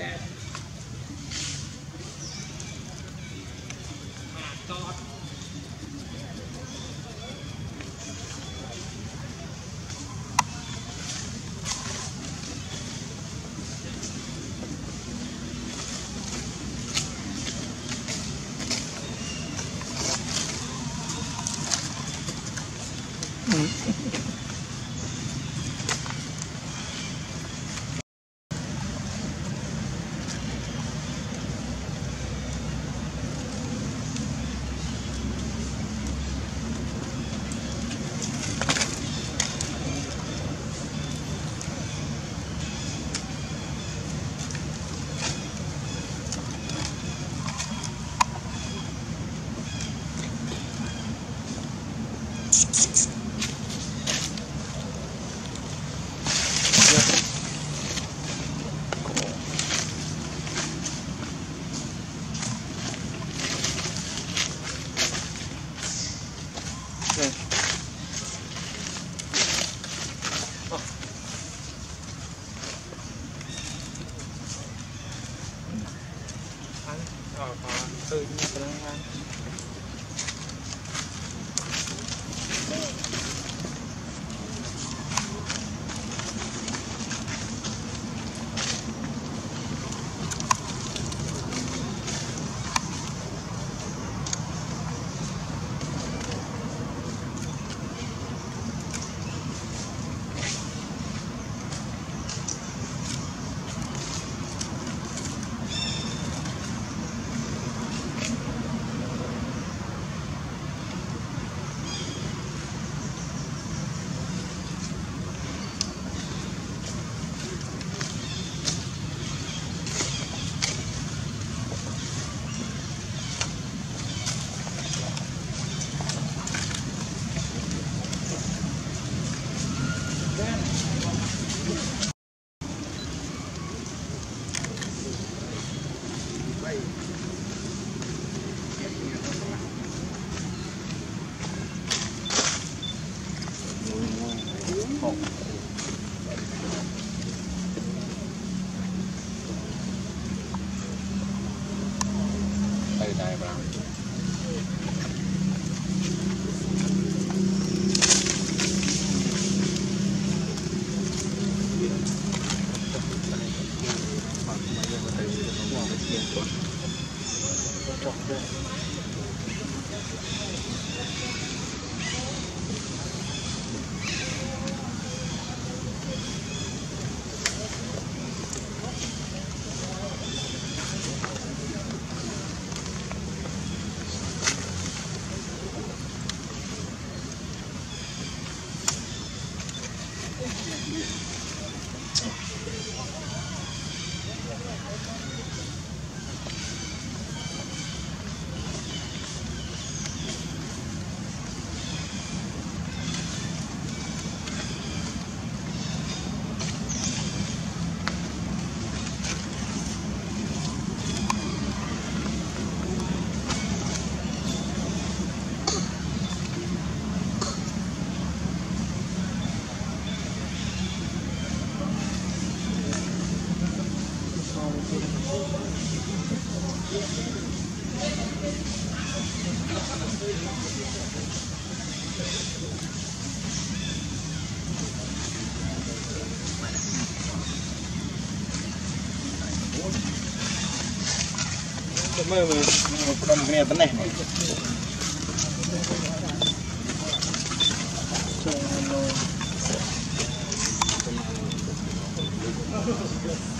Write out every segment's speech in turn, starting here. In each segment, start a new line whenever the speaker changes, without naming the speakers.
that អត់ក៏ឃើញប៉ុណ្ណឹងបានមើលមើលផ្ដុំគ្នាប៉ុណ្ណេះចូលមក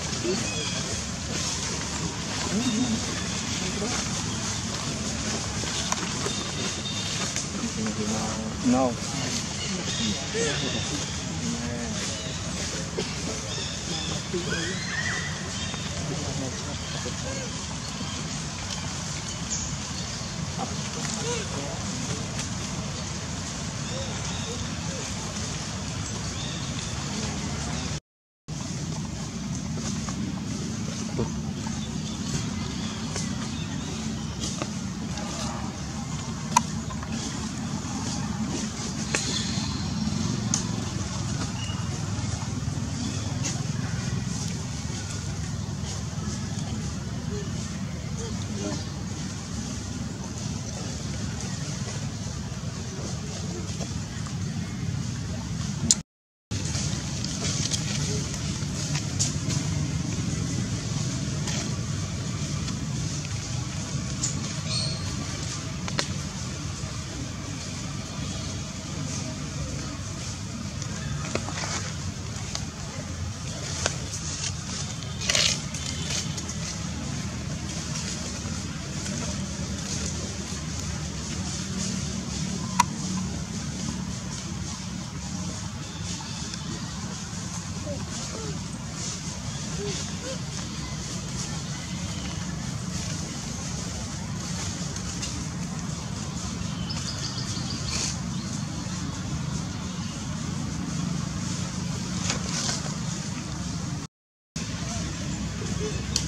Não. Não. Thank you.